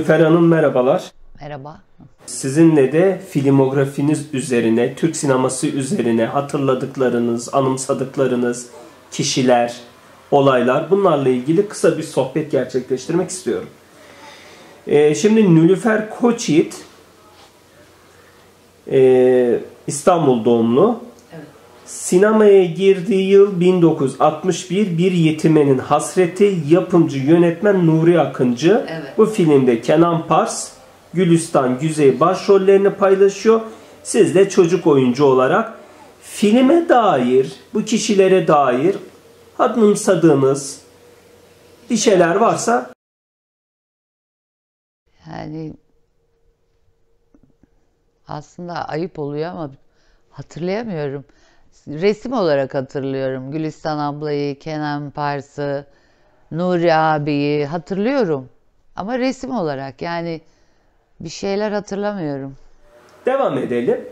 Nülüfer Hanım merhabalar. Merhaba. Sizinle de filmografiniz üzerine, Türk sineması üzerine hatırladıklarınız, anımsadıklarınız, kişiler, olaylar bunlarla ilgili kısa bir sohbet gerçekleştirmek istiyorum. Ee, şimdi Nülüfer Koçyiğit e, İstanbul doğumlu. Sinemaya girdiği yıl 1961 Bir Yetimenin Hasreti yapımcı yönetmen Nuri Akıncı. Evet. Bu filmde Kenan Pars, Gülistan Güzey başrollerini paylaşıyor. Siz de çocuk oyuncu olarak filme dair, bu kişilere dair anımsadığınız bir şeyler varsa Yani aslında ayıp oluyor ama hatırlayamıyorum. Resim olarak hatırlıyorum. Gülistan ablayı, Kenan Pars'ı, Nuri abiyi hatırlıyorum. Ama resim olarak yani bir şeyler hatırlamıyorum. devam edelim.